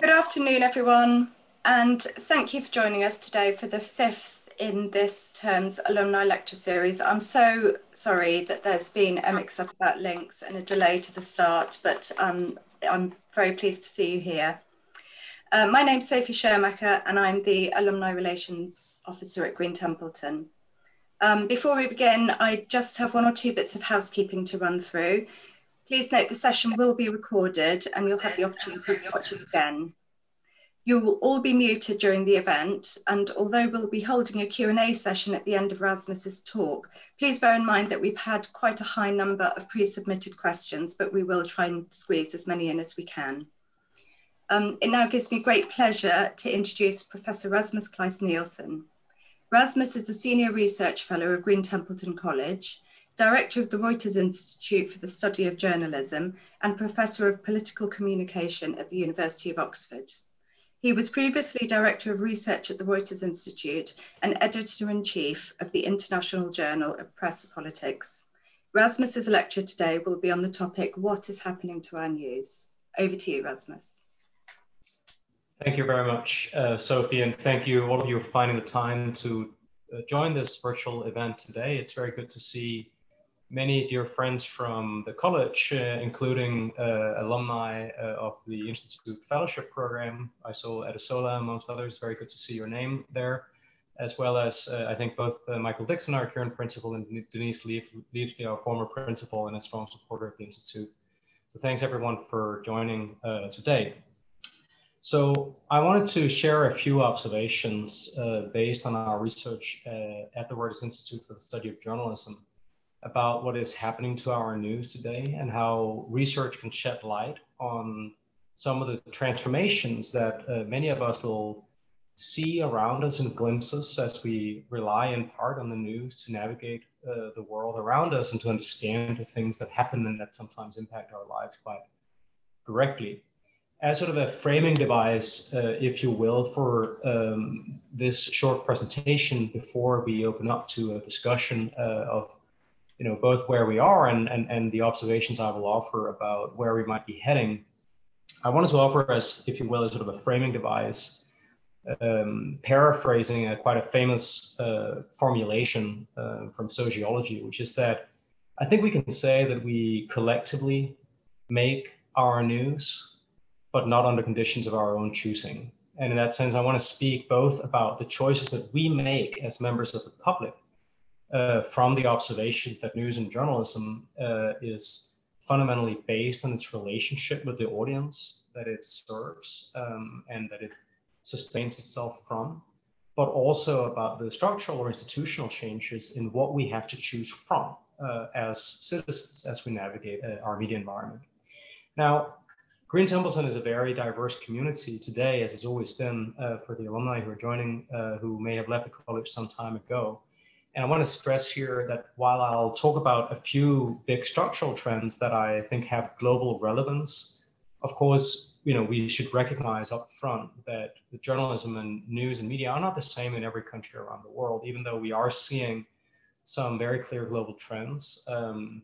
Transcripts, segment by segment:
Good afternoon, everyone, and thank you for joining us today for the fifth in this term's alumni lecture series. I'm so sorry that there's been a mix up about links and a delay to the start, but um, I'm very pleased to see you here. Uh, my name's Sophie Schermacher, and I'm the Alumni Relations Officer at Green Templeton. Um, before we begin, I just have one or two bits of housekeeping to run through. Please note the session will be recorded and you'll have the opportunity to watch it again. You will all be muted during the event, and although we'll be holding a Q&A session at the end of Rasmus's talk, please bear in mind that we've had quite a high number of pre-submitted questions, but we will try and squeeze as many in as we can. Um, it now gives me great pleasure to introduce Professor Rasmus Kleis Nielsen. Rasmus is a Senior Research Fellow of Green Templeton College, Director of the Reuters Institute for the Study of Journalism, and Professor of Political Communication at the University of Oxford. He was previously Director of Research at the Reuters Institute and Editor-in-Chief of the International Journal of Press Politics. Rasmus's lecture today will be on the topic, What is happening to our news? Over to you, Rasmus. Thank you very much, uh, Sophie, and thank you all of you for finding the time to uh, join this virtual event today. It's very good to see many dear friends from the college, uh, including uh, alumni uh, of the Institute Fellowship Program. I saw Adesola, amongst others. Very good to see your name there, as well as uh, I think both uh, Michael Dixon, our current principal, and Denise Lievesley, our former principal and a strong supporter of the Institute. So thanks everyone for joining uh, today. So I wanted to share a few observations based on our research at the Reuters Institute for the Study of Journalism about what is happening to our news today and how research can shed light on some of the transformations that uh, many of us will see around us in glimpses as we rely in part on the news to navigate uh, the world around us and to understand the things that happen and that sometimes impact our lives quite directly. As sort of a framing device, uh, if you will, for um, this short presentation before we open up to a discussion uh, of you know, both where we are and, and, and the observations I will offer about where we might be heading. I wanted to offer as, if you will, a sort of a framing device, um, paraphrasing a quite a famous uh, formulation uh, from sociology, which is that I think we can say that we collectively make our news, but not under conditions of our own choosing. And in that sense, I want to speak both about the choices that we make as members of the public uh, from the observation that news and journalism uh, is fundamentally based on its relationship with the audience that it serves um, and that it sustains itself from, but also about the structural or institutional changes in what we have to choose from uh, as citizens as we navigate uh, our media environment. Now, Green Templeton is a very diverse community today, as it's always been uh, for the alumni who are joining, uh, who may have left the college some time ago. And I want to stress here that while I'll talk about a few big structural trends that I think have global relevance, of course, you know, we should recognize up front that the journalism and news and media are not the same in every country around the world, even though we are seeing some very clear global trends, um,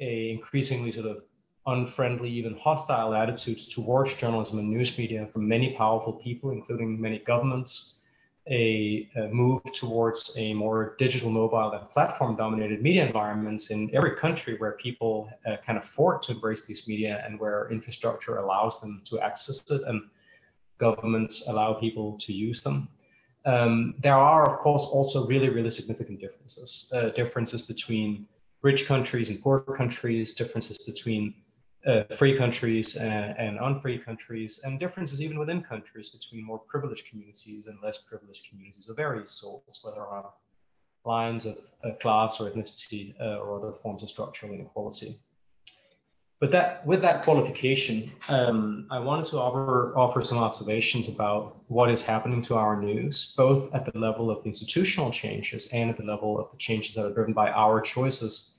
a increasingly sort of unfriendly, even hostile attitudes towards journalism and news media from many powerful people, including many governments, a, a, move towards a more digital mobile and platform dominated media environments in every country where people uh, can afford to embrace these media and where infrastructure allows them to access it and governments allow people to use them. Um, there are, of course, also really, really significant differences. Uh, differences between rich countries and poor countries, differences between uh, free countries and, and, unfree countries, and differences even within countries between more privileged communities and less privileged communities of various sorts, whether on lines of uh, class or ethnicity uh, or other forms of structural inequality. But that, with that qualification, um, I wanted to offer, offer some observations about what is happening to our news, both at the level of institutional changes and at the level of the changes that are driven by our choices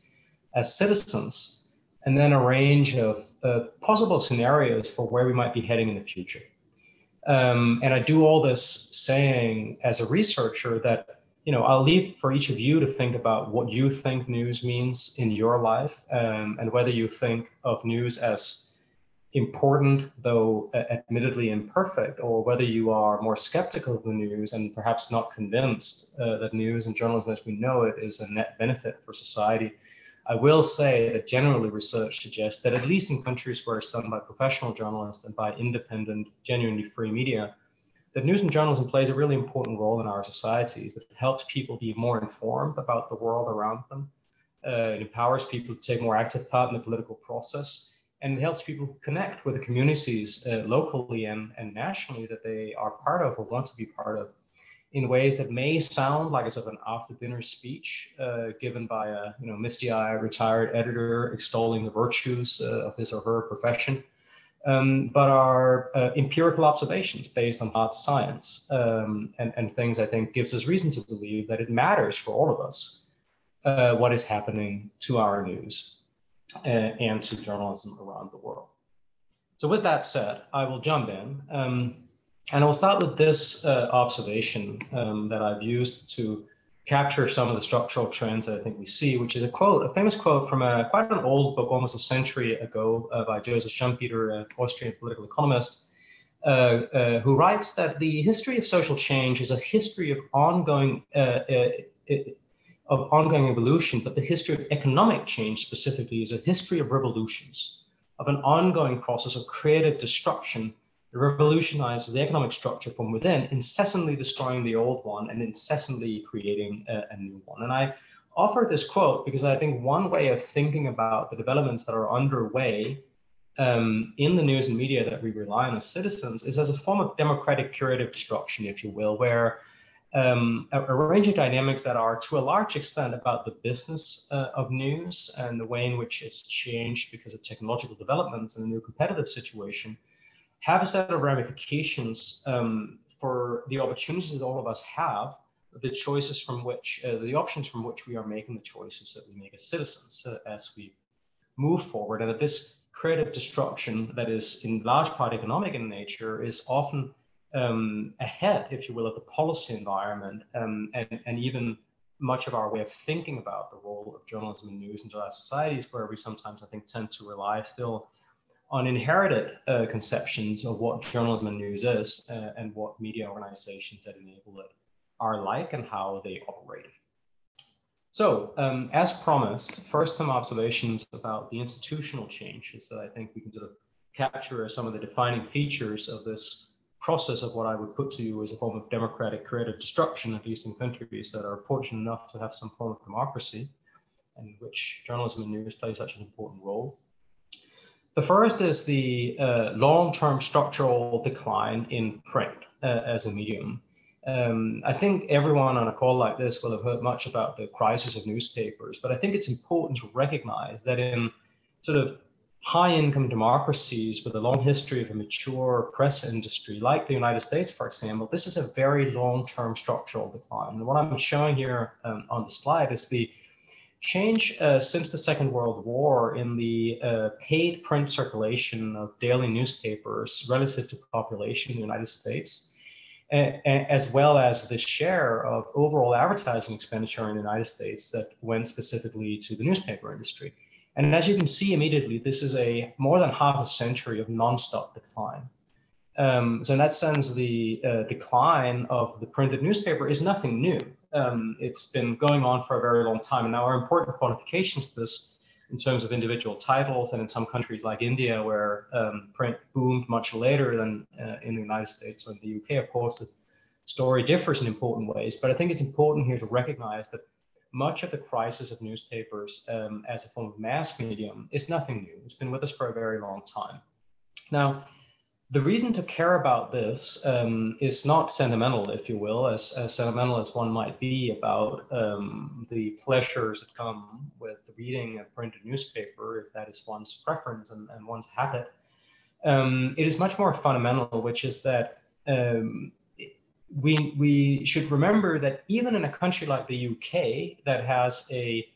as citizens and then a range of uh, possible scenarios for where we might be heading in the future. Um, and I do all this saying as a researcher that, you know, I'll leave for each of you to think about what you think news means in your life um, and whether you think of news as important, though uh, admittedly imperfect, or whether you are more skeptical of the news and perhaps not convinced uh, that news and journalism as we know it is a net benefit for society, I will say that generally research suggests that at least in countries where it's done by professional journalists and by independent, genuinely free media, that news and journalism plays a really important role in our societies. That it helps people be more informed about the world around them. Uh, it empowers people to take more active part in the political process and it helps people connect with the communities uh, locally and, and nationally that they are part of or want to be part of in ways that may sound like a sort of an after dinner speech uh, given by a you know misty-eyed retired editor extolling the virtues uh, of his or her profession um, but are uh, empirical observations based on hard science um, and, and things i think gives us reason to believe that it matters for all of us uh, what is happening to our news uh, and to journalism around the world. So with that said, I will jump in. Um, and I'll start with this uh, observation um, that I've used to capture some of the structural trends that I think we see, which is a quote, a famous quote from a quite an old book, almost a century ago, uh, by Joseph Schumpeter, an Austrian political economist, uh, uh, who writes that the history of social change is a history of ongoing uh, uh, of ongoing evolution, but the history of economic change specifically is a history of revolutions, of an ongoing process of creative destruction revolutionizes the economic structure from within, incessantly destroying the old one and incessantly creating a, a new one. And I offer this quote because I think one way of thinking about the developments that are underway um, in the news and media that we rely on as citizens is as a form of democratic creative destruction, if you will, where um, a, a, range of dynamics that are to a large extent about the business uh, of news and the way in which it's changed because of technological developments and a new competitive situation have a set of ramifications um, for the opportunities that all of us have the choices from which uh, the options from which we are making the choices that we make as citizens uh, as we move forward and that this creative destruction that is in large part economic in nature is often um, ahead, if you will, of the policy environment um, and, and even much of our way of thinking about the role of journalism and news in our societies, where we sometimes, I think, tend to rely still on inherited uh, conceptions of what journalism and news is uh, and what media organizations that enable it are like and how they operate. So, um, as promised, first some observations about the institutional changes that I think we can sort of capture some of the defining features of this process of what I would put to you as a form of democratic creative destruction, at least in countries that are fortunate enough to have some form of democracy, and in which journalism and news play such an important role. The first is the uh, long-term structural decline in print uh, as a medium. Um, I think everyone on a call like this will have heard much about the crisis of newspapers, but I think it's important to recognize that in sort of high income democracies with a long history of a mature press industry, like the United States, for example, this is a very long term structural decline. And what I'm showing here um, on the slide is the change uh, since the Second World War in the uh, paid print circulation of daily newspapers relative to population in the United States. as well as the share of overall advertising expenditure in the United States that went specifically to the newspaper industry. And as you can see immediately, this is a more than half a century of nonstop decline. Um, so in that sense, the uh, decline of the printed newspaper is nothing new. Um, it's been going on for a very long time. And now our important qualifications to this in terms of individual titles and in some countries like India, where um, print boomed much later than uh, in the United States or in the UK, of course, the story differs in important ways. But I think it's important here to recognize that much of the crisis of newspapers um, as a form of mass medium is nothing new. It's been with us for a very long time. Now, the reason to care about this um, is not sentimental, if you will, as, as sentimental as one might be about um, the pleasures that come with reading a printed newspaper, if that is one's preference and, and one's habit. Um, it is much more fundamental, which is that um, we, we should remember that even in a country like the UK that has a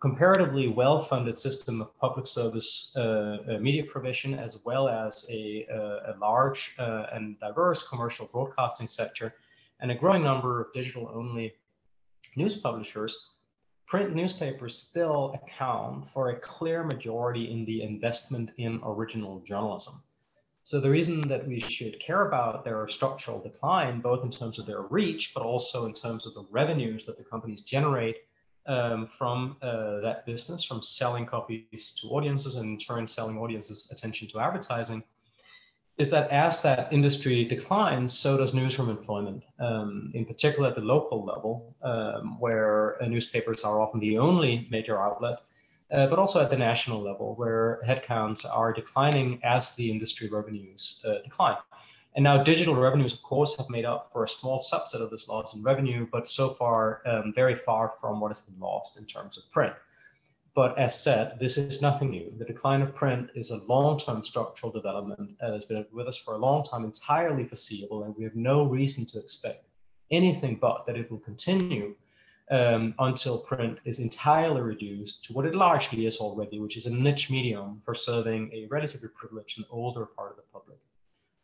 comparatively well-funded system of public service uh, uh, media provision, as well as a, uh, a large uh, and diverse commercial broadcasting sector, and a growing number of digital-only news publishers, print newspapers still account for a clear majority in the investment in original journalism. So the reason that we should care about their structural decline, both in terms of their reach, but also in terms of the revenues that the companies generate um, from uh, that business, from selling copies to audiences and in turn selling audiences attention to advertising, is that as that industry declines, so does newsroom employment, um, in particular at the local level, um, where uh, newspapers are often the only major outlet, uh, but also at the national level, where headcounts are declining as the industry revenues uh, decline. And now digital revenues, of course, have made up for a small subset of this loss in revenue, but so far um, very far from what has been lost in terms of print. But as said, this is nothing new. The decline of print is a long-term structural development that has been with us for a long time, entirely foreseeable, and we have no reason to expect anything but that it will continue um, until print is entirely reduced to what it largely is already, which is a niche medium for serving a relatively privileged and older part of the public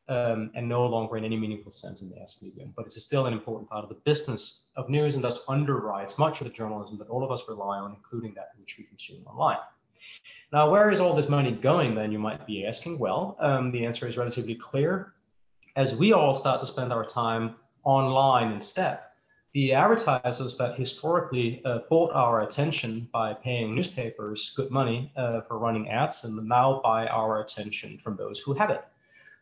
um, and no longer in any meaningful sense in the S medium. But it's still an important part of the business of news and thus underwrites much of the journalism that all of us rely on, including that which we consume online. Now, where is all this money going then, you might be asking? Well, um, the answer is relatively clear. As we all start to spend our time online instead, the advertisers that historically uh, bought our attention by paying newspapers good money uh, for running ads and now buy our attention from those who have it.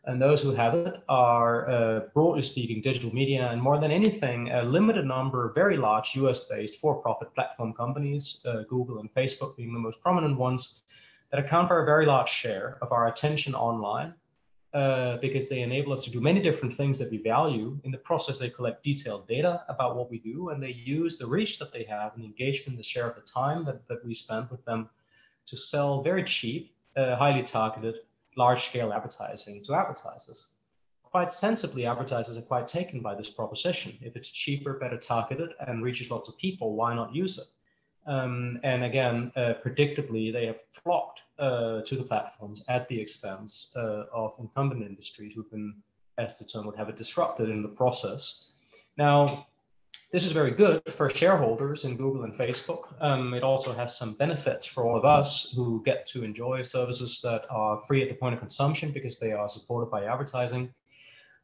And those who have it are, uh, broadly speaking, digital media, and more than anything, a limited number of very large US-based for-profit platform companies, uh, Google and Facebook being the most prominent ones, that account for a very large share of our attention online, uh, because they enable us to do many different things that we value. In the process, they collect detailed data about what we do, and they use the reach that they have and the engagement, the share of the time that, that we spend with them to sell very cheap, uh, highly targeted large scale advertising to advertisers. Quite sensibly, advertisers are quite taken by this proposition. If it's cheaper, better targeted, and reaches lots of people, why not use it? Um, and again, uh, predictably, they have flocked uh, to the platforms at the expense uh, of incumbent industries who've been, as the term would have it, disrupted in the process. Now, this is very good for shareholders in Google and Facebook. Um, it also has some benefits for all of us who get to enjoy services that are free at the point of consumption because they are supported by advertising.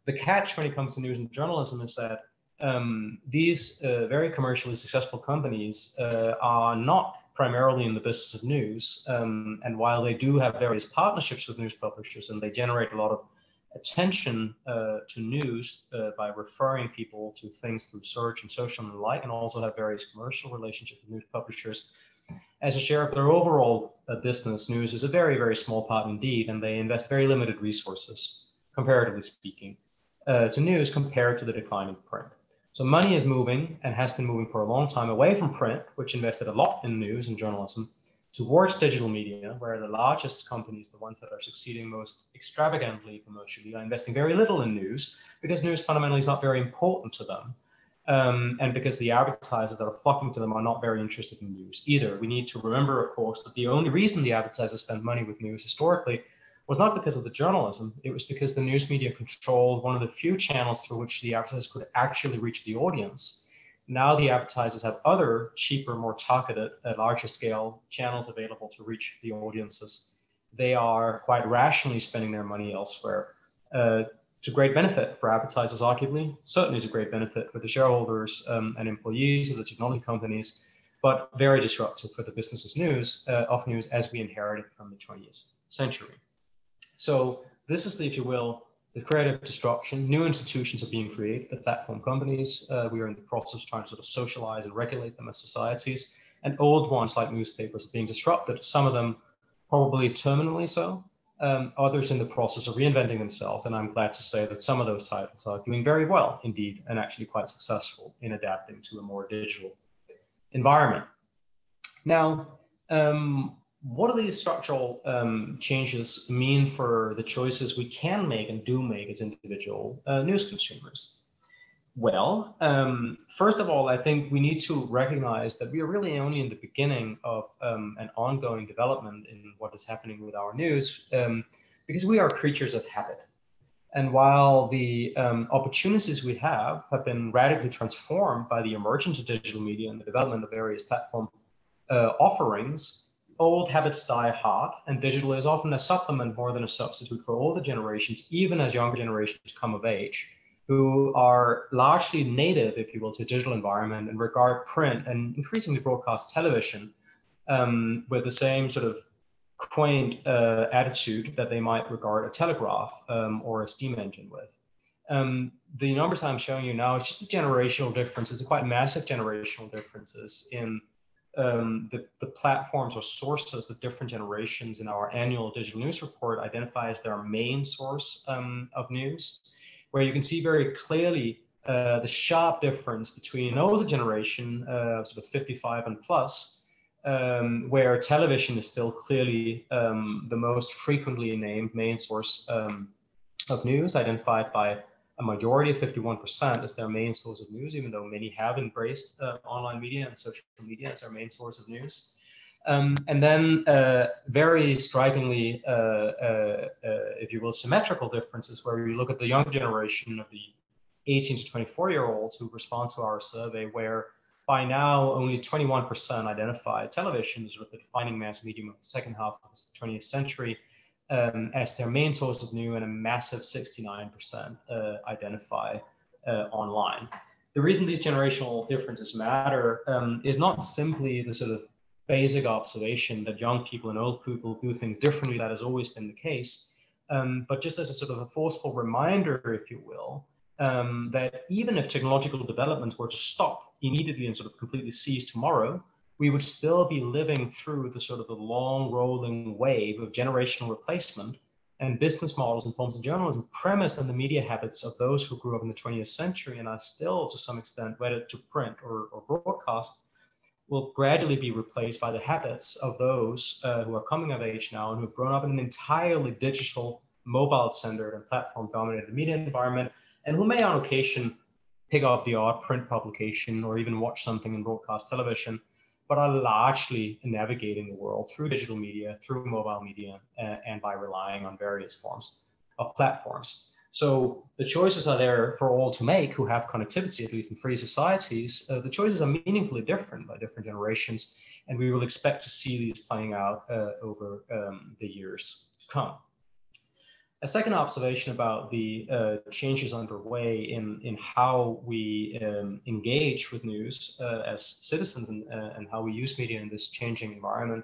The catch when it comes to news and journalism is that um, these uh, very commercially successful companies uh, are not primarily in the business of news. Um, and while they do have various partnerships with news publishers and they generate a lot of attention uh, to news uh, by referring people to things through search and social and the like, and also have various commercial relationships with news publishers. As a share of their overall uh, business, news is a very, very small part indeed, and they invest very limited resources, comparatively speaking, uh, to news compared to the decline in print. So money is moving and has been moving for a long time away from print, which invested a lot in news and journalism, towards digital media, where the largest companies, the ones that are succeeding most extravagantly commercially, are investing very little in news because news fundamentally is not very important to them. Um, and because the advertisers that are flocking to them are not very interested in news either. We need to remember, of course, that the only reason the advertisers spend money with news historically was not because of the journalism, it was because the news media controlled one of the few channels through which the advertisers could actually reach the audience. Now the advertisers have other cheaper, more targeted, at larger scale channels available to reach the audiences. They are quite rationally spending their money elsewhere. Uh, to great benefit for advertisers, arguably, certainly to great benefit for the shareholders um, and employees of the technology companies, but very disruptive for the businesses news uh, of news as we inherited from the 20th century. So this is the, if you will, the creative destruction. New institutions are being created, the platform companies. Uh, we are in the process of trying to sort of socialize and regulate them as societies. And old ones like newspapers are being disrupted, some of them probably terminally so, um, others in the process of reinventing themselves. And I'm glad to say that some of those titles are doing very well indeed, and actually quite successful in adapting to a more digital environment. Now, um, what do these structural um, changes mean for the choices we can make and do make as individual uh, news consumers? Well, um, first of all, I think we need to recognize that we are really only in the beginning of um, an ongoing development in what is happening with our news um, because we are creatures of habit. And while the um, opportunities we have have been radically transformed by the emergence of digital media and the development of various platform uh, offerings, old habits die hard, and digital is often a supplement more than a substitute for older generations, even as younger generations come of age, who are largely native, if you will, to digital environment and regard print and increasingly broadcast television um, with the same sort of quaint uh, attitude that they might regard a telegraph um, or a steam engine with. Um, the numbers I'm showing you now, it's just a generational difference. It's a quite massive generational differences in um, the, the platforms or sources that different generations in our annual digital news report identify as their main source um, of news, where you can see very clearly uh, the sharp difference between an older generation, uh, sort of 55 and plus, um, where television is still clearly um, the most frequently named main source um, of news, identified by a majority of 51% as their main source of news, even though many have embraced uh, online media and social media as their main source of news. Um, and then uh, very strikingly, uh, uh, uh if you will, symmetrical differences where you look at the young generation of the 18 to 24 year olds who respond to our survey, where by now, only 21% identify television as the defining mass medium of the second half of the 20th century um, as their main source of news, and a massive 69% uh, identify uh, online. The reason these generational differences matter um, is not simply the sort of basic observation that young people and old people do things differently. That has always been the case. Um, but just as a sort of a forceful reminder, if you will, um, that even if technological development were to stop immediately and sort of completely cease tomorrow, we would still be living through the sort of the long rolling wave of generational replacement and business models and forms of journalism premised on the media habits of those who grew up in the 20th century and are still to some extent wedded to print or, or broadcast will gradually be replaced by the habits of those uh, who are coming of age now and who have grown up in an entirely digital mobile centered and platform dominated media environment and who may on occasion pick up the odd print publication or even watch something in broadcast television, but are largely navigating the world through digital media, through mobile media, and by relying on various forms of platforms. So the choices are there for all to make who have connectivity, at least in free societies. Uh, the choices are meaningfully different by different generations, and we will expect to see these playing out uh, over um, the years to come. A second observation about the uh, changes underway in, in how we um, engage with news uh, as citizens and, uh, and how we use media in this changing environment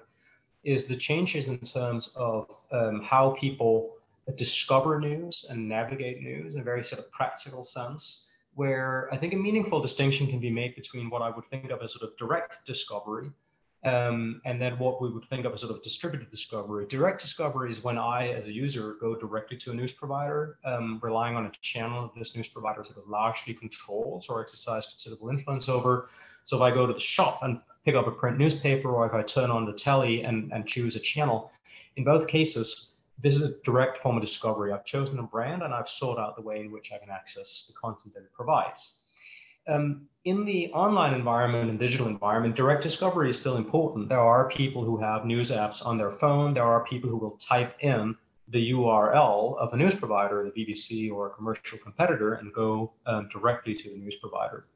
is the changes in terms of um, how people discover news and navigate news in a very sort of practical sense, where I think a meaningful distinction can be made between what I would think of as sort of direct discovery um, and then what we would think of as sort of distributed discovery. Direct discovery is when I, as a user, go directly to a news provider, um, relying on a channel that this news provider sort of largely controls or exercises considerable influence over. So if I go to the shop and pick up a print newspaper, or if I turn on the telly and, and choose a channel, in both cases, this is a direct form of discovery. I've chosen a brand and I've sought out the way in which I can access the content that it provides. Um, in the online environment and digital environment, direct discovery is still important. There are people who have news apps on their phone. There are people who will type in the URL of a news provider, the BBC or a commercial competitor, and go um, directly to the news provider.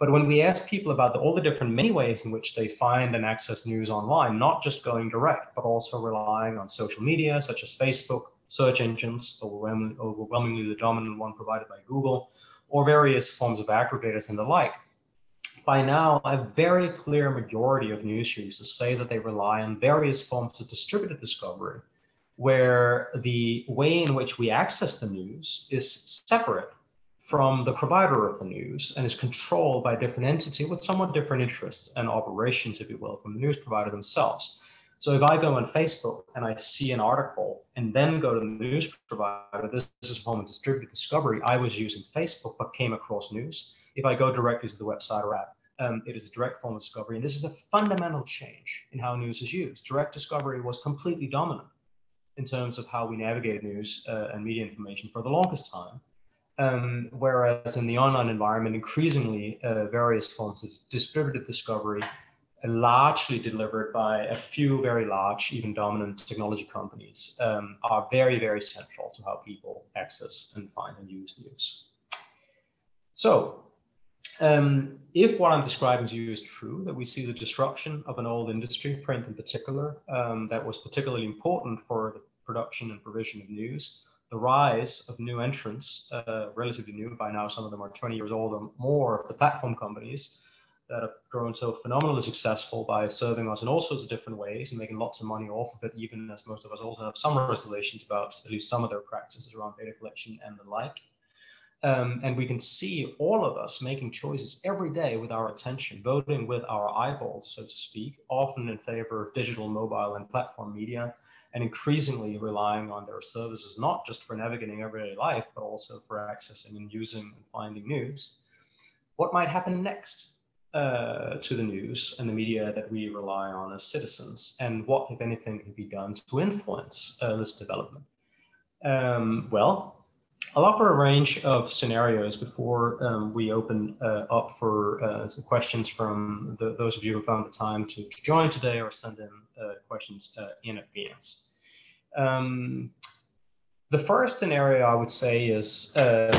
But when we ask people about the, all the different many ways in which they find and access news online, not just going direct, but also relying on social media such as Facebook, search engines, overwhelmingly, overwhelmingly the dominant one provided by Google, or various forms of aggregators and the like. By now, a very clear majority of news users say that they rely on various forms of distributed discovery, where the way in which we access the news is separate from the provider of the news and is controlled by a different entity with somewhat different interests and operations, if you will, from the news provider themselves. So if I go on Facebook and I see an article and then go to the news provider, this, this is a form of distributed discovery. I was using Facebook but came across news. If I go directly to the website or app, um, it is a direct form of discovery. And this is a fundamental change in how news is used. Direct discovery was completely dominant in terms of how we navigated news uh, and media information for the longest time. Um, whereas in the online environment, increasingly uh, various forms of distributed discovery largely delivered by a few very large, even dominant technology companies, um, are very, very central to how people access and find and use news. So, um, if what I'm describing to you is true, that we see the disruption of an old industry, print in particular, um, that was particularly important for the production and provision of news, the rise of new entrants, uh, relatively new by now, some of them are 20 years old or more, of the platform companies that have grown so phenomenally successful by serving us in all sorts of different ways and making lots of money off of it, even as most of us also have some reservations about at least some of their practices around data collection and the like. Um, and we can see all of us making choices every day with our attention, voting with our eyeballs, so to speak, often in favor of digital, mobile, and platform media, and increasingly relying on their services, not just for navigating everyday life, but also for accessing and using and finding news. What might happen next uh, to the news and the media that we rely on as citizens? And what, if anything, can be done to influence uh, this development? Um, well, I'll offer a range of scenarios before um, we open uh, up for uh, some questions from the, those of you who found the time to, to join today or send in uh, questions uh, in advance. Um, the first scenario I would say is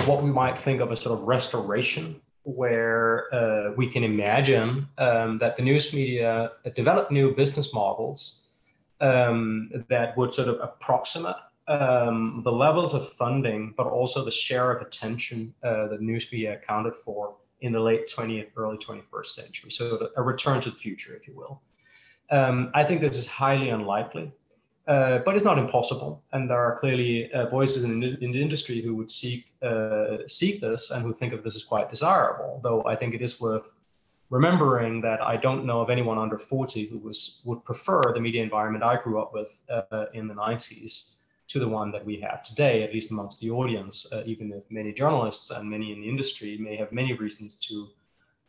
what we might think of as sort of restoration, where uh, we can imagine um, that the news media develop new business models um, that would sort of approximate um, the levels of funding, but also the share of attention uh, that news media accounted for in the late 20th, early 21st century. So a return to the future, if you will. Um, I think this is highly unlikely, uh, but it's not impossible. And there are clearly uh, voices in, in, the industry who would seek uh, seek this and who think of this as quite desirable. Though I think it is worth remembering that I don't know of anyone under 40 who was would prefer the media environment I grew up with uh, in the 90s to the one that we have today, at least amongst the audience, uh, even if many journalists and many in the industry may have many reasons to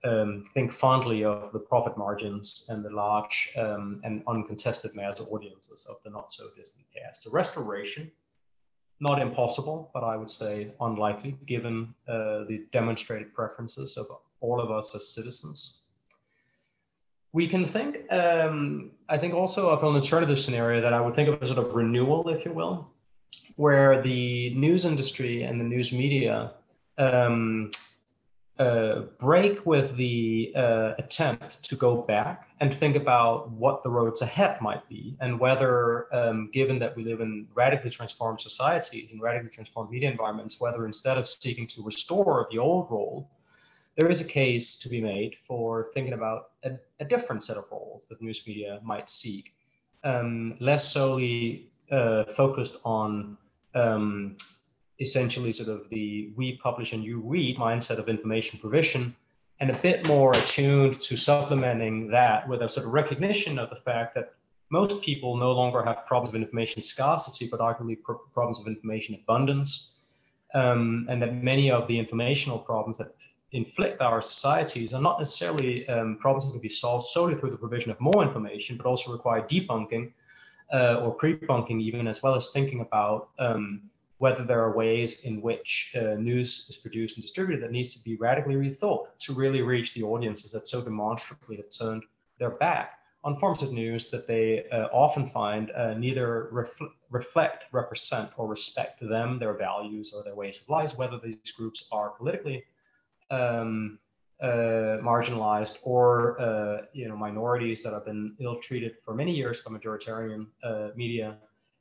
um, think fondly of the profit margins and the large um, and uncontested mass audiences of the not so distant past. The restoration, not impossible, but I would say unlikely given uh, the demonstrated preferences of all of us as citizens. We can think, um, I think also of an alternative scenario that I would think of as sort of renewal, if you will, where the news industry and the news media um, uh, break with the uh, attempt to go back and think about what the roads ahead might be and whether, um, given that we live in radically transformed societies and radically transformed media environments, whether instead of seeking to restore the old role, there is a case to be made for thinking about a, a different set of roles that news media might seek, um, less solely uh, focused on um, essentially sort of the we publish and you read mindset of information provision and a bit more attuned to supplementing that with a sort of recognition of the fact that most people no longer have problems of information scarcity, but arguably problems of information abundance. Um, and that many of the informational problems that inflict our societies are not necessarily um, problems that can be solved solely through the provision of more information, but also require debunking uh, or pre-bunking even, as well as thinking about um, whether there are ways in which uh, news is produced and distributed that needs to be radically rethought to really reach the audiences that so demonstrably have turned their back on forms of news that they uh, often find uh, neither refl reflect, represent, or respect them, their values, or their ways of life, whether these groups are politically um, uh, marginalized or uh, you know minorities that have been ill-treated for many years by majoritarian uh, media,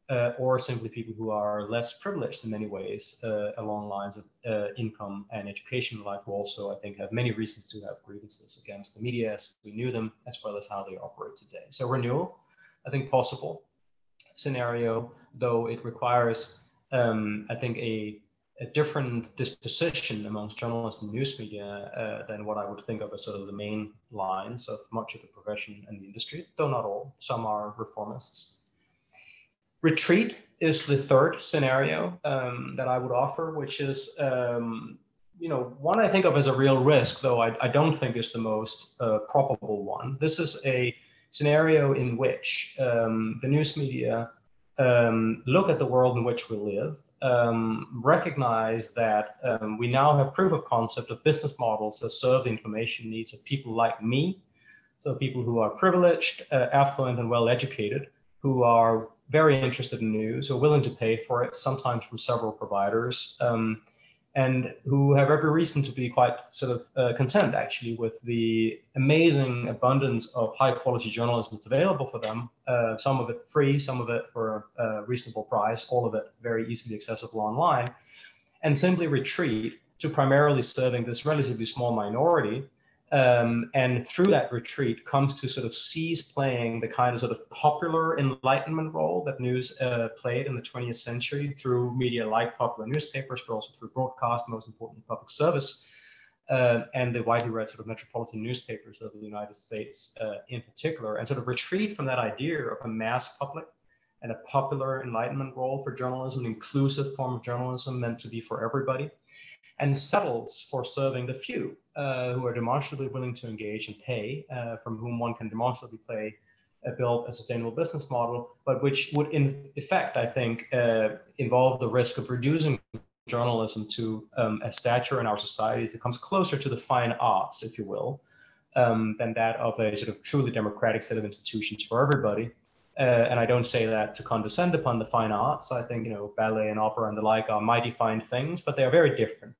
uh, or simply people who are less privileged in many ways uh, along lines of uh, income and education, like who also I think have many reasons to have grievances against the media as we knew them, as well as how they operate today. So renewal, I think possible scenario, though it requires um, I think a a different disposition amongst journalists and news media uh, than what I would think of as sort of the main lines of much of the profession and the industry, though not all. Some are reformists. Retreat is the third scenario um, that I would offer, which is, um, you know, one I think of as a real risk, though I, I don't think is the most uh, probable one. This is a scenario in which um, the news media um, look at the world in which we live um, recognize that um, we now have proof of concept of business models that serve the information needs of people like me. So people who are privileged, uh, affluent, and well educated, who are very interested in news, who are willing to pay for it, sometimes from several providers. Um, and who have every reason to be quite sort of uh, content actually with the amazing abundance of high quality journalism that's available for them. Uh, some of it free, some of it for a reasonable price, all of it very easily accessible online, and simply retreat to primarily serving this relatively small minority um, and through that retreat comes to sort of cease playing the kind of sort of popular enlightenment role that news uh, played in the 20th century through media like popular newspapers, but also through broadcast, most important public service, uh, and the widely read sort of metropolitan newspapers of the United States uh, in particular, and sort of retreat from that idea of a mass public and a popular enlightenment role for journalism, an inclusive form of journalism meant to be for everybody and settles for serving the few uh, who are demonstrably willing to engage and pay, uh, from whom one can demonstrably play, uh, build a sustainable business model, but which would in effect, I think, uh, involve the risk of reducing journalism to um, a stature in our society that comes closer to the fine arts, if you will, um, than that of a sort of truly democratic set of institutions for everybody. Uh, and I don't say that to condescend upon the fine arts. I think you know ballet and opera and the like are mighty fine things, but they are very different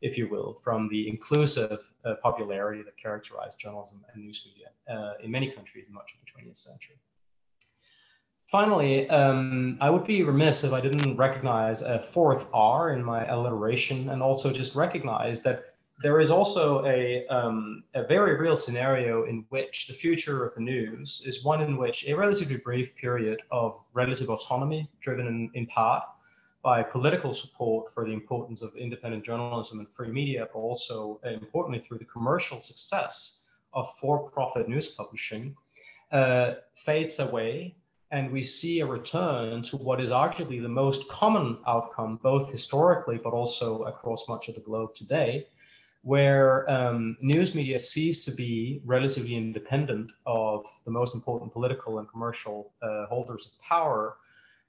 if you will, from the inclusive uh, popularity that characterized journalism and news media uh, in many countries in much of the 20th century. Finally, um, I would be remiss if I didn't recognize a fourth R in my alliteration and also just recognize that there is also a, um, a very real scenario in which the future of the news is one in which a relatively brief period of relative autonomy, driven in, in part by political support for the importance of independent journalism and free media, but also uh, importantly through the commercial success of for-profit news publishing, uh, fades away, and we see a return to what is arguably the most common outcome, both historically but also across much of the globe today, where um, news media cease to be relatively independent of the most important political and commercial uh, holders of power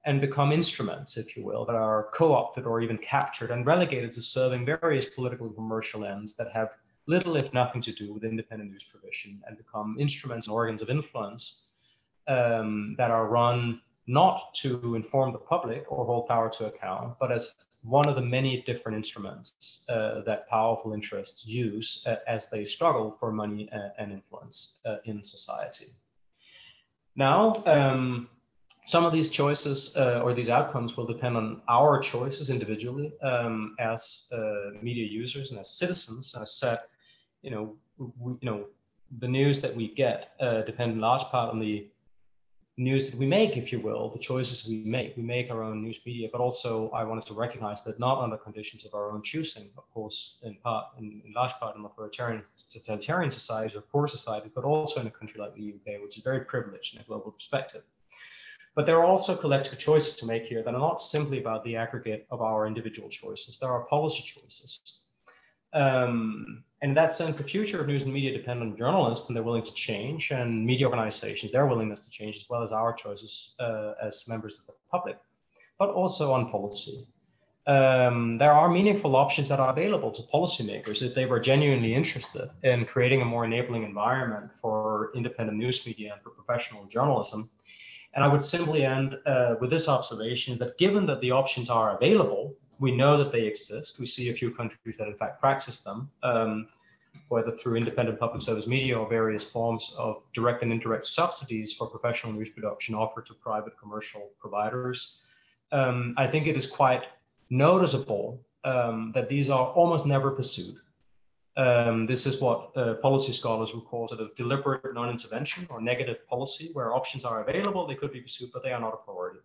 and become instruments, if you will, that are co-opted or even captured and relegated to serving various political and commercial ends that have little, if nothing, to do with independent news provision and become instruments and organs of influence um, that are run not to inform the public or hold power to account, but as one of the many different instruments uh, that powerful interests use uh, as they struggle for money uh, and influence uh, in society. Now, um, some of these choices uh, or these outcomes will depend on our choices individually um, as uh, media users and as citizens. As said, you know, we, you know, the news that we get uh, depend in large part on the news that we make, if you will, the choices we make. We make our own news media, but also I wanted to recognize that not under conditions of our own choosing, of course, in part, in, in large part in authoritarian, totalitarian societies or poor societies, but also in a country like the UK, which is very privileged in a global perspective. But there are also collective choices to make here that are not simply about the aggregate of our individual choices. There are policy choices. Um, in that sense, the future of news and media depend on journalists and they're willing to change, and media organizations, their willingness to change, as well as our choices uh, as members of the public, but also on policy. Um, there are meaningful options that are available to policymakers if they were genuinely interested in creating a more enabling environment for independent news media and for professional journalism and I would simply end uh, with this observation that given that the options are available, we know that they exist. We see a few countries that in fact practice them, um, whether through independent public service media or various forms of direct and indirect subsidies for professional news production offered to private commercial providers. Um, I think it is quite noticeable um, that these are almost never pursued. Um, this is what uh, policy scholars would call sort of deliberate non-intervention or negative policy, where options are available, they could be pursued, but they are not a priority.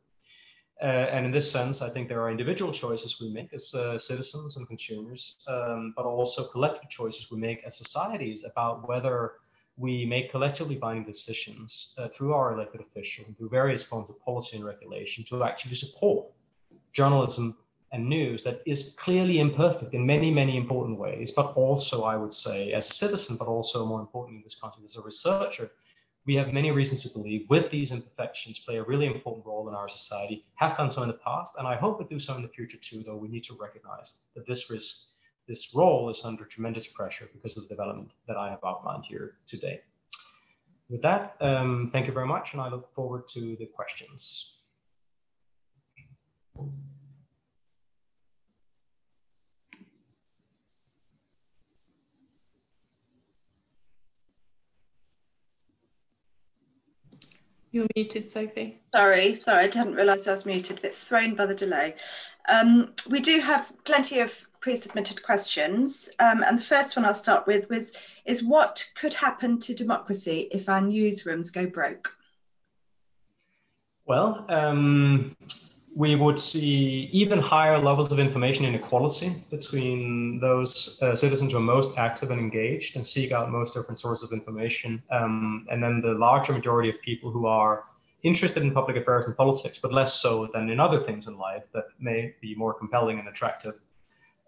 Uh, and in this sense, I think there are individual choices we make as uh, citizens and consumers, um, but also collective choices we make as societies about whether we make collectively binding decisions uh, through our elected officials and through various forms of policy and regulation to actually support journalism and news that is clearly imperfect in many, many important ways, but also, I would say, as a citizen, but also more importantly in this context, as a researcher, we have many reasons to believe with these imperfections play a really important role in our society, have done so in the past, and I hope we do so in the future too, though we need to recognize that this risk, this role is under tremendous pressure because of the development that I have outlined here today. With that, um, thank you very much, and I look forward to the questions. You're muted, Sophie. Sorry, sorry, I didn't realise I was muted, but it's thrown by the delay. Um, we do have plenty of pre-submitted questions, um, and the first one I'll start with was, is what could happen to democracy if our newsrooms go broke? Well, um, we would see even higher levels of information inequality between those uh, citizens who are most active and engaged and seek out most different sources of information. Um, and then the larger majority of people who are interested in public affairs and politics, but less so than in other things in life that may be more compelling and attractive,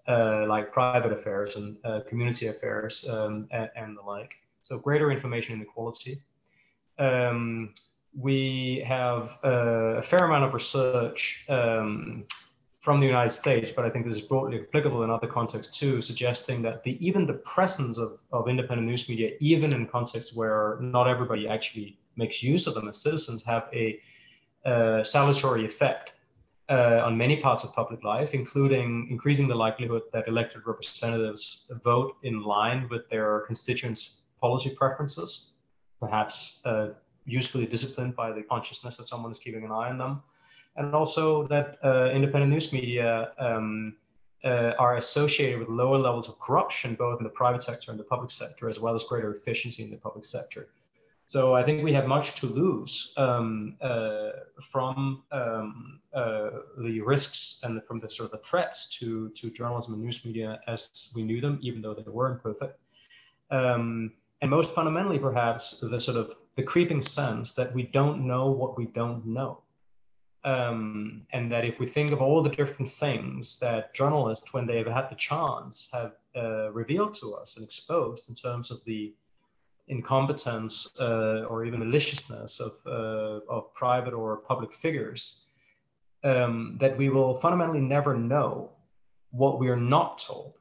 uh, like private affairs and uh, community affairs um, and, and, the like. So greater information inequality. Um, we have a fair amount of research um, from the United States, but I think this is broadly applicable in other contexts too, suggesting that the, even the presence of, of independent news media, even in contexts where not everybody actually makes use of them as citizens, have a uh, salutary effect uh, on many parts of public life, including increasing the likelihood that elected representatives vote in line with their constituents' policy preferences, perhaps uh, usefully disciplined by the consciousness that someone is keeping an eye on them. And also that uh, independent news media um, uh, are associated with lower levels of corruption, both in the private sector and the public sector, as well as greater efficiency in the public sector. So I think we have much to lose um, uh, from um, uh, the risks and from the sort of the threats to, to journalism and news media as we knew them, even though they were imperfect. Um, and most fundamentally, perhaps, the sort of the creeping sense that we don't know what we don't know. Um, and that if we think of all the different things that journalists, when they've had the chance, have uh, revealed to us and exposed in terms of the incompetence uh, or even maliciousness of, uh, of private or public figures, um, that we will fundamentally never know what we are not told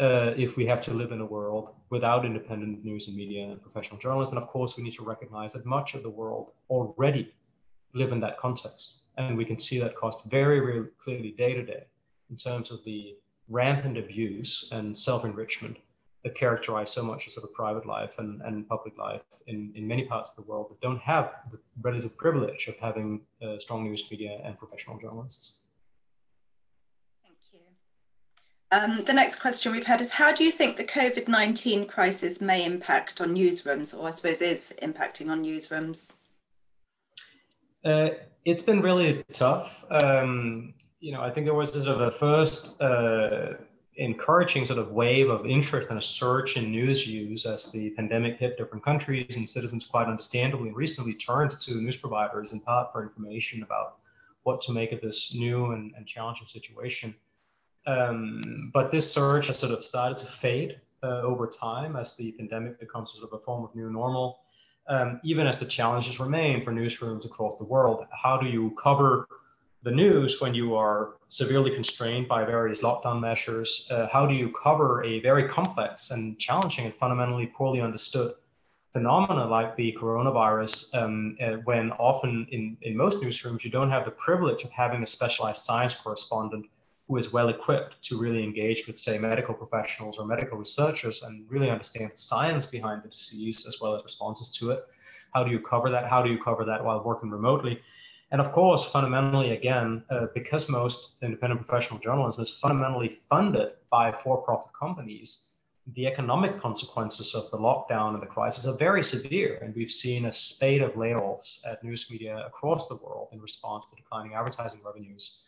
uh, if we have to live in a world without independent news and media and professional journalists. And of course, we need to recognize that much of the world already live in that context. And we can see that cost very, very clearly day to day in terms of the rampant abuse and self enrichment that characterize so much of sort of private life and, and public life in, in many parts of the world that don't have the relative privilege of having uh, strong news media and professional journalists. Um, the next question we've had is How do you think the COVID 19 crisis may impact on newsrooms, or I suppose is impacting on newsrooms? Uh, it's been really tough. Um, you know, I think there was sort of a first uh, encouraging sort of wave of interest and a surge in news use as the pandemic hit different countries, and citizens quite understandably and recently turned to news providers in part for information about what to make of this new and, and challenging situation. Um, but this surge has sort of started to fade uh, over time as the pandemic becomes sort of a form of new normal. Um, even as the challenges remain for newsrooms across the world, how do you cover the news when you are severely constrained by various lockdown measures? Uh, how do you cover a very complex and challenging and fundamentally poorly understood phenomena like the coronavirus um, uh, when often in, in most newsrooms you don't have the privilege of having a specialized science correspondent who is well equipped to really engage with, say, medical professionals or medical researchers and really understand the science behind the disease as well as responses to it. How do you cover that? How do you cover that while working remotely? And of course, fundamentally, again, uh, because most independent professional journalism is fundamentally funded by for profit companies, the economic consequences of the lockdown and the crisis are very severe. And we've seen a spate of layoffs at news media across the world in response to declining advertising revenues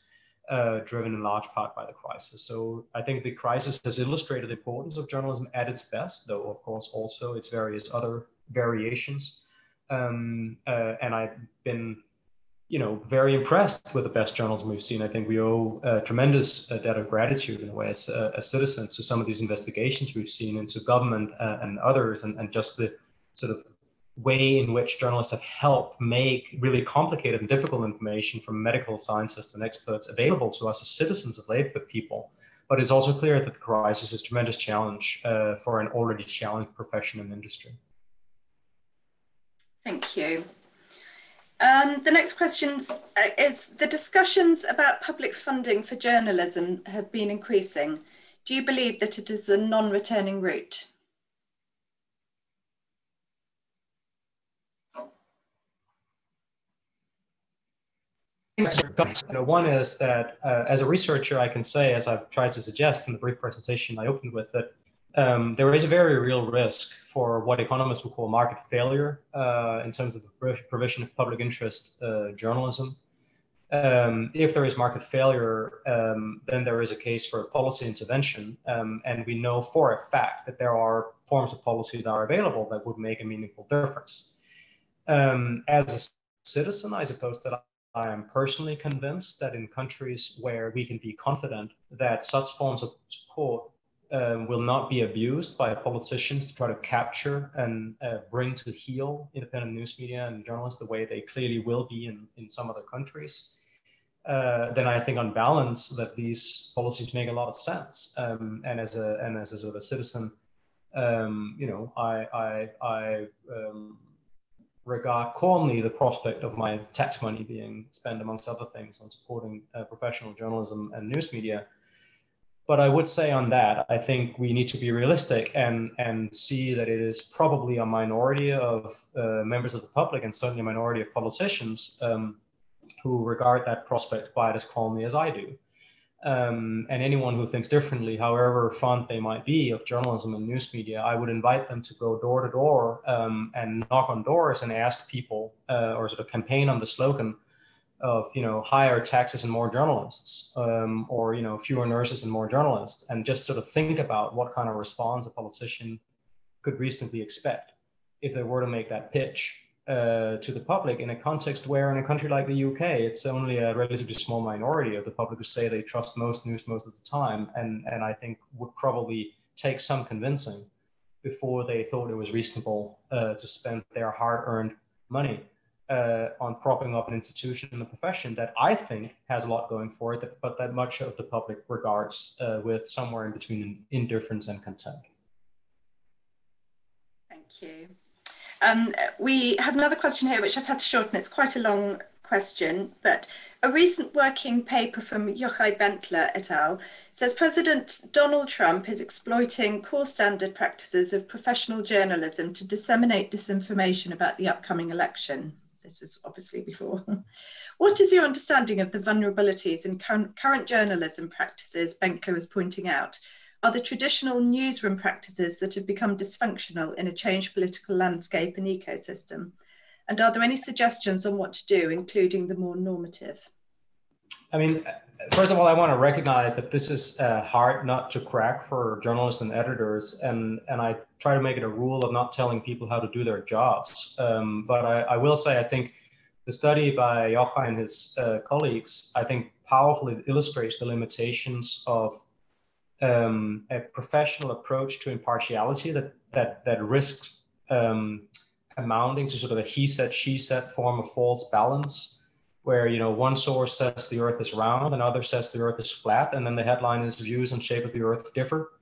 uh, driven in large part by the crisis. So I think the crisis has illustrated the importance of journalism at its best, though of course also its various other variations. Um, uh, and I've been, you know, very impressed with the best journalism we've seen. I think we owe a tremendous uh, debt of gratitude in a way as, uh, as citizens to some of these investigations we've seen into government uh, and others, and, and just the sort of way in which journalists have helped make really complicated and difficult information from medical scientists and experts available to us as citizens of labor people. But it's also clear that the crisis is a tremendous challenge uh, for an already challenged profession and industry. Thank you. Um, the next question uh, is the discussions about public funding for journalism have been increasing. Do you believe that it is a non-returning route? Know, one is that uh, as a researcher, I can say, as I've tried to suggest in the brief presentation I opened with, that um, there is a very real risk for what economists would call market failure uh, in terms of the provision of public interest uh, journalism. Um, if there is market failure, um, then there is a case for policy intervention. Um, and we know for a fact that there are forms of policy that are available that would make a meaningful difference. Um, as a citizen, I suppose that I am personally convinced that in countries where we can be confident that such forms of support um, will not be abused by politicians to try to capture and uh, bring to heel independent news media and journalists the way they clearly will be in, in some other countries, uh, then I think on balance that these policies make a lot of sense. Um, and as a and as a sort of a citizen, um, you know, I I, I um, regard calmly the prospect of my tax money being spent amongst other things on supporting uh, professional journalism and news media but I would say on that, I think we need to be realistic and and see that it is probably a minority of uh, members of the public and certainly a minority of politicians um, who regard that prospect quite as calmly as I do. Um, and anyone who thinks differently, however fond they might be of journalism and news media, I would invite them to go door to door um, and knock on doors and ask people, uh, or sort of campaign on the slogan of you know higher taxes and more journalists um, or you know fewer nurses and more journalists and just sort of think about what kind of response a politician could reasonably expect if they were to make that pitch uh, to the public in a context where in a country like the UK it's only a relatively small minority of the public who say they trust most news most of the time and and I think would probably take some convincing before they thought it was reasonable uh, to spend their hard-earned money uh, on propping up an institution in the profession that I think has a lot going for it, but that much of the public regards uh, with somewhere in between indifference and contempt. Thank you. Um, we have another question here, which I've had to shorten. It's quite a long question, but a recent working paper from Yochai Benkler et al. says President Donald Trump is exploiting core standard practices of professional journalism to disseminate disinformation about the upcoming election this was obviously before. what is your understanding of the vulnerabilities in current, current journalism practices Benkler is pointing out? Are the traditional newsroom practices that have become dysfunctional in a changed political landscape and ecosystem? And are there any suggestions on what to do, including the more normative? I mean, first of all, I want to recognize that this is hard not to crack for journalists and editors, and and I try to make it a rule of not telling people how to do their jobs. Um, but I, I, will say, I think the study by Yochai and his uh, colleagues, I think, powerfully illustrates the limitations of um, a professional approach to impartiality that that that risks um, amounting to sort of a he said she said form of false balance where you know one source says the earth is round another says the earth is flat and then the headline is views on shape of the earth differ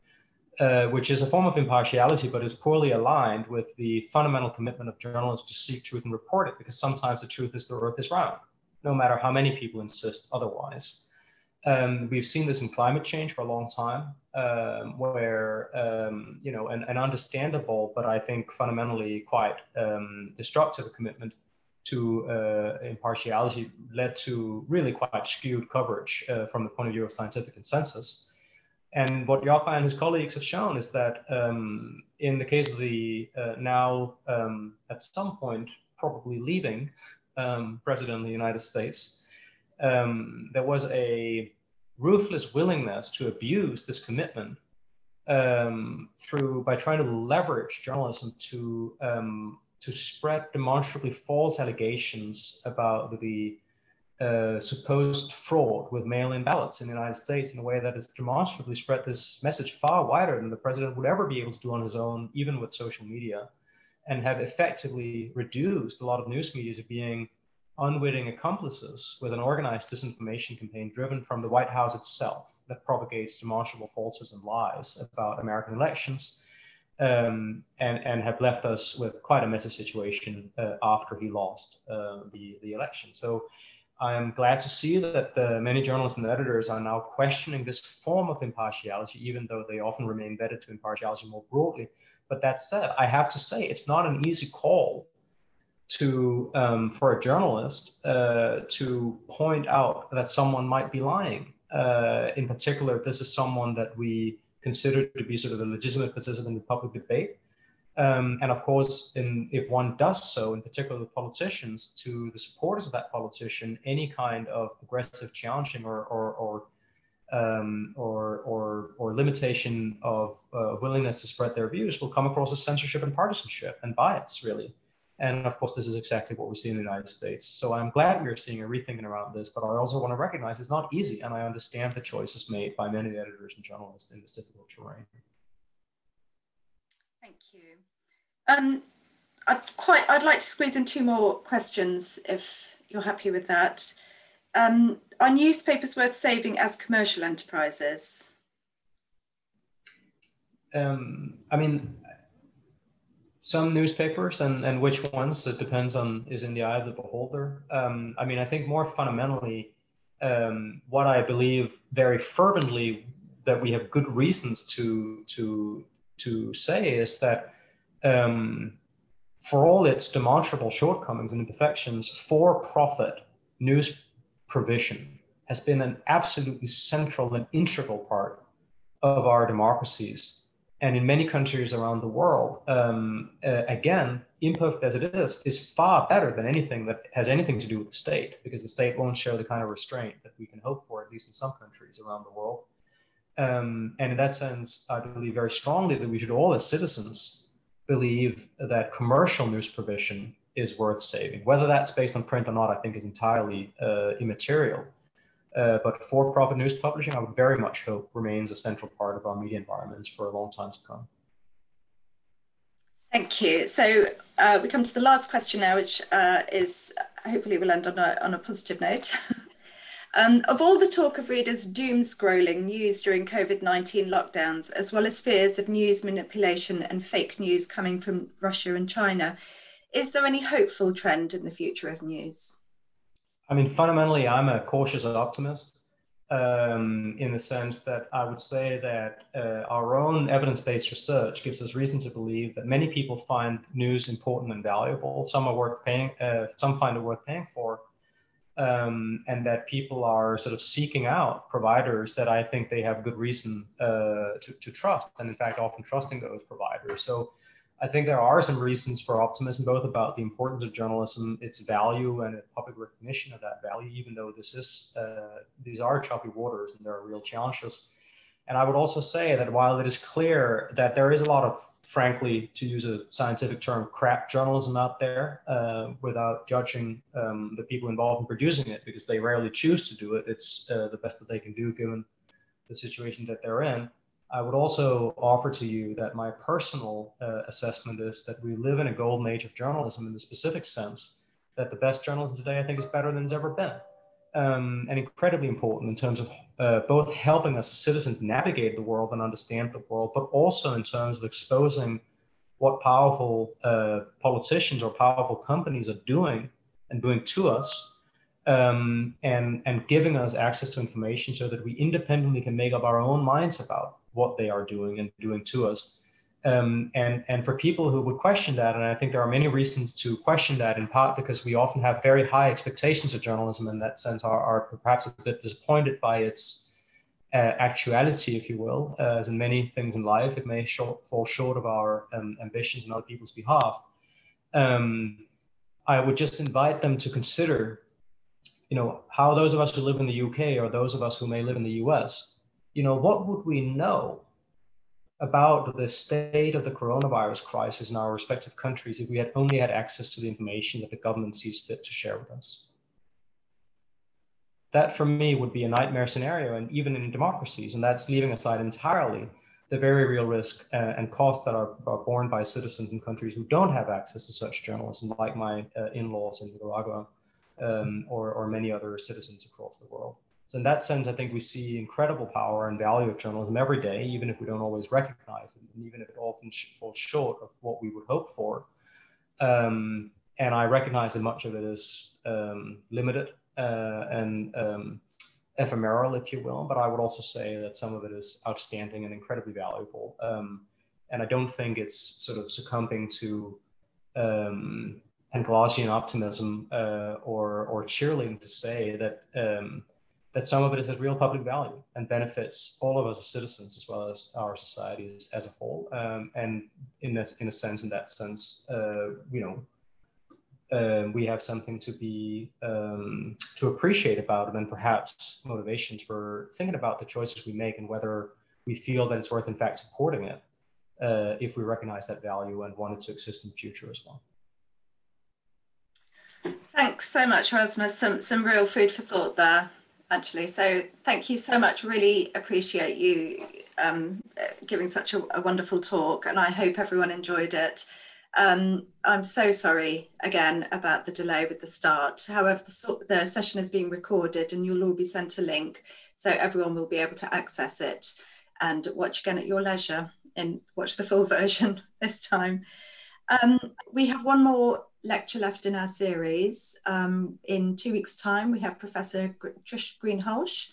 uh, which is a form of impartiality but is poorly aligned with the fundamental commitment of journalists to seek truth and report it because sometimes the truth is the earth is round no matter how many people insist otherwise um, we've seen this in climate change for a long time um, where um, you know an, an, understandable but i think fundamentally quite um, destructive commitment to uh, impartiality led to really quite skewed coverage uh, from the point of view of scientific consensus. And what Yochai and his colleagues have shown is that um, in the case of the uh, now um, at some point probably leaving president of the United States, um, there was a ruthless willingness to abuse this commitment um, through by trying to leverage journalism to um, to spread demonstrably false allegations about the uh, supposed fraud with mail-in ballots in the United States in a way that has demonstrably spread this message far wider than the president would ever be able to do on his own, even with social media, and have effectively reduced a lot of news media to being unwitting accomplices with an organized disinformation campaign driven from the White House itself that propagates demonstrable falsehoods and lies about American elections um, and, and have left us with quite a messy situation uh, after he lost uh, the, the election. So I am glad to see that uh, many journalists and editors are now questioning this form of impartiality, even though they often remain wedded to impartiality more broadly. But that said, I have to say it's not an easy call to um, for a journalist uh, to point out that someone might be lying. Uh, in particular, this is someone that we consider to be sort of a legitimate participant in the public debate. Um, and of course, in, if one does so, in particular the politicians, to the supporters of that politician, any kind of aggressive challenging or, or, or um, or, or, or limitation of uh, willingness to spread their views will come across as censorship and partisanship and bias, really. And of course, this is exactly what we see in the United States. So I'm glad we're seeing a rethinking around this, but I also want to recognize it's not easy. And I understand the choices made by many editors and journalists in this difficult terrain. Thank you. Um, I'd quite, I'd like to squeeze in two more questions if you're happy with that. Um, are newspapers worth saving as commercial enterprises? Um, I mean, some newspapers and, and which ones, it depends on, is in the eye of the beholder. Um, I mean, I think more fundamentally, um, what I believe very fervently that we have good reasons to, to, to say is that um, for all its demonstrable shortcomings and imperfections, for profit news provision has been an absolutely central and integral part of our democracies. And in many countries around the world, um, uh, again, imperfect as it is, is far better than anything that has anything to do with the state, because the state won't show the kind of restraint that we can hope for, at least in some countries around the world. Um, and in that sense, I believe very strongly that we should all, as citizens, believe that commercial news provision is worth saving. Whether that's based on print or not, I think is entirely uh, immaterial. Uh, but for-profit news publishing, I would very much hope remains a central part of our media environments for a long time to come. Thank you. So uh, we come to the last question now, which uh, is hopefully we'll end on a, on a positive note. um, of all the talk of readers doom scrolling news during COVID-19 lockdowns, as well as fears of news manipulation and fake news coming from Russia and China, is there any hopeful trend in the future of news? I mean, fundamentally, I'm a cautious optimist um, in the sense that I would say that uh, our own evidence based research gives us reason to believe that many people find news important and valuable. Some are worth paying, uh, some find it worth paying for. Um, and that people are sort of seeking out providers that I think they have good reason uh, to, to trust, and in fact, often trusting those providers. So I think there are some reasons for optimism, both about the importance of journalism, its value, and public recognition of that value. Even though this is uh, these are choppy waters and there are real challenges. And I would also say that while it is clear that there is a lot of, frankly, to use a scientific term, crap journalism out there, uh, without judging um, the people involved in producing it, because they rarely choose to do it, it's uh, the best that they can do given the situation that they're in. I would also offer to you that my personal uh, assessment is that we live in a golden age of journalism in the specific sense that the best journalism today, I think, is better than it's ever been. Um, and incredibly important in terms of uh, both helping us as citizens navigate the world and understand the world, but also in terms of exposing what powerful uh, politicians or powerful companies are doing and doing to us um, and, and giving us access to information so that we independently can make up our own minds about what they are doing and doing to us. Um, and, and for people who would question that, and I think there are many reasons to question that, in part because we often have very high expectations of journalism in that sense, are, are perhaps a bit disappointed by its uh, actuality, if you will. Uh, as in many things in life, it may short, fall short of our um, ambitions on other people's behalf. Um, I would just invite them to consider, you know, how those of us who live in the UK or those of us who may live in the US you know, what would we know about the state of the coronavirus crisis in our respective countries if we had only had access to the information that the government sees fit to share with us? That for me would be a nightmare scenario, and even in democracies, and that's leaving aside entirely the very real risk uh, and cost that are, are, borne by citizens in countries who don't have access to such journalism, like my uh, in-laws in Nicaragua um, or, or many other citizens across the world. So in that sense, I think we see incredible power and value of journalism every day, even if we don't always recognize it, and even if it often falls short of what we would hope for. Um, and I recognize that much of it is um, limited uh, and um, ephemeral, if you will. But I would also say that some of it is outstanding and incredibly valuable. Um, and I don't think it's sort of succumbing to um, Panglossian optimism uh, or or cheerleading to say that um, that some of it has real public value and benefits all of us as citizens as well as our societies as a whole. Um, and in this, in a sense, in that sense, uh, you know, uh, we have something to be um, to appreciate about it, and perhaps motivations for thinking about the choices we make and whether we feel that it's worth, in fact, supporting it uh, if we recognize that value and want it to exist in the future as well. Thanks so much, Rasmus. Some some real food for thought there actually. So thank you so much. Really appreciate you um, giving such a, a, wonderful talk, and I hope everyone enjoyed it. Um, I'm so sorry again about the delay with the start. However, the, the, session is being recorded and you'll all be sent a link so everyone will be able to access it and watch again at your leisure and watch the full version this time. Um, we have one more lecture left in our series. Um, in two weeks' time, we have Professor Trish Greenhalgh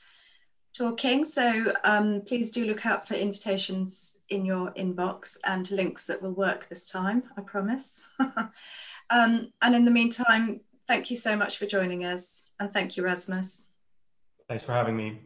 talking. So um, please do look out for invitations in your inbox and links that will work this time, I promise. um, and in the meantime, thank you so much for joining us. And thank you, Rasmus. Thanks for having me.